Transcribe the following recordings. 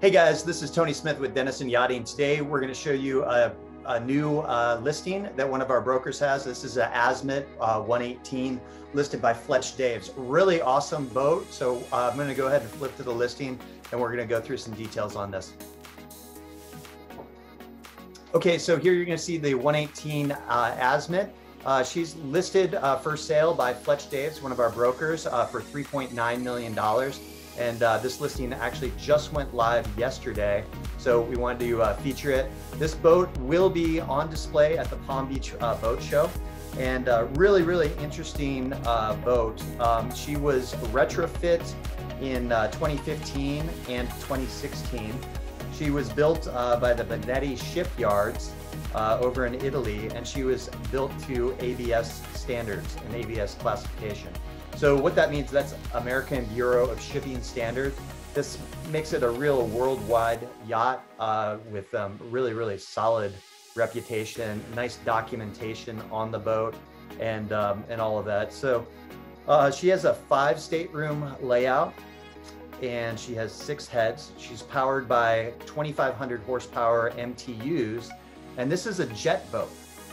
Hey guys, this is Tony Smith with Denison Yachting. Today we're going to show you a, a new uh, listing that one of our brokers has. This is an Azimut uh, 118 listed by Fletch Daves. Really awesome boat. So uh, I'm going to go ahead and flip to the listing and we're going to go through some details on this. Okay, so here you're going to see the 118 uh, Azimut. Uh, she's listed uh, for sale by Fletch Daves, one of our brokers, uh, for $3.9 million. And uh, this listing actually just went live yesterday. So we wanted to uh, feature it. This boat will be on display at the Palm Beach uh, Boat Show. And really, really interesting boat. Um, she was retrofit in uh, 2015 and 2016. She was built by the Benetti shipyards over in Italy, and she was built to ABS standards and ABS classification. So what that means, that's American Bureau of Shipping Standards. This makes it a real worldwide yacht uh, with um, really, really solid reputation, nice documentation on the boat and, um, and all of that. So uh, she has a five stateroom layout and she has six heads. She's powered by 2,500 horsepower MTUs. And this is a jet boat.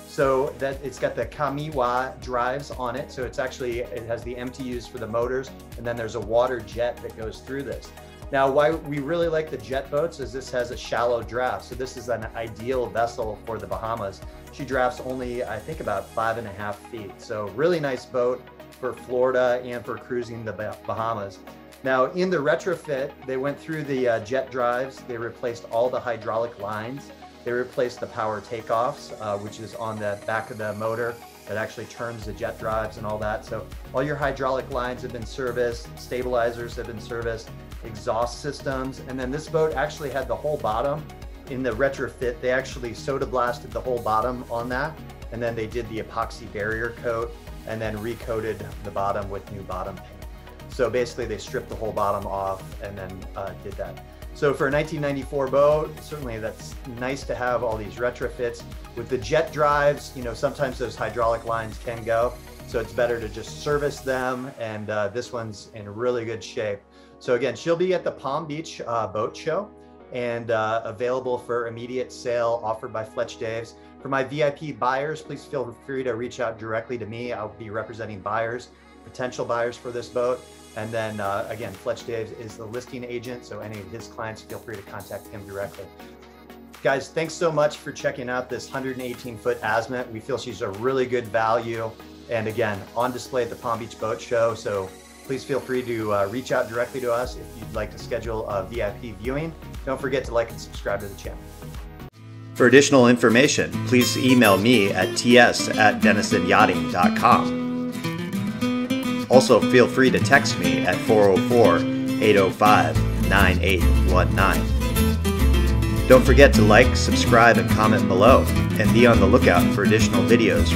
So that it's got the KaMeWa drives on it. So it's actually, it has the MTUs for the motors, and then there's a water jet that goes through this. Now, why we really like the jet boats is this has a shallow draft. So this is an ideal vessel for the Bahamas. She drafts only, I think about five and a half feet. So really nice boat for Florida and for cruising the Bahamas. Now in the retrofit, they went through the uh, jet drives. They replaced all the hydraulic lines. They replaced the power takeoffs, uh, which is on the back of the motor that actually turns the jet drives and all that. So all your hydraulic lines have been serviced, stabilizers have been serviced, exhaust systems. And then this boat actually had the whole bottom in the retrofit. They actually soda blasted the whole bottom on that. And then they did the epoxy barrier coat and then recoated the bottom with new bottom paint. So basically they stripped the whole bottom off and then uh, did that. So for a 1994 boat, certainly that's nice to have all these retrofits. With the jet drives, you know, sometimes those hydraulic lines can go. So it's better to just service them. And uh, this one's in really good shape. So again, she'll be at the Palm Beach uh, Boat Show and uh, available for immediate sale offered by Fletch Daves. For my VIP buyers, please feel free to reach out directly to me. I'll be representing buyers, potential buyers for this boat. And then uh, again, Fletch Daves is the listing agent, so any of his clients, feel free to contact him directly. Guys, thanks so much for checking out this 118 foot Azimut. We feel she's a really good value. And again, on display at the Palm Beach Boat Show. So please feel free to uh, reach out directly to us if you'd like to schedule a VIP viewing. Don't forget to like and subscribe to the channel. For additional information, please email me at ts at denisonyachting.com. Also, feel free to text me at 404 805 9819. Don't forget to like, subscribe, and comment below, and be on the lookout for additional videos